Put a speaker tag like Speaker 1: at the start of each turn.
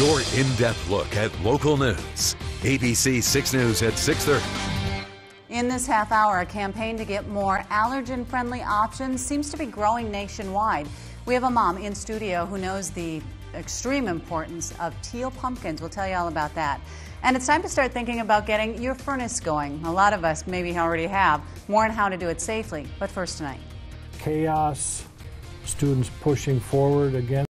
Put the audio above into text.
Speaker 1: Your in-depth look at local news. ABC 6 News at 6:30.
Speaker 2: In this half hour, a campaign to get more allergen friendly options seems to be growing nationwide. We have a mom in studio who knows the extreme importance of teal pumpkins. We'll tell you all about that. And it's time to start thinking about getting your furnace going. A lot of us maybe already have. More on how to do it safely. But first tonight.
Speaker 3: Chaos, students pushing forward again.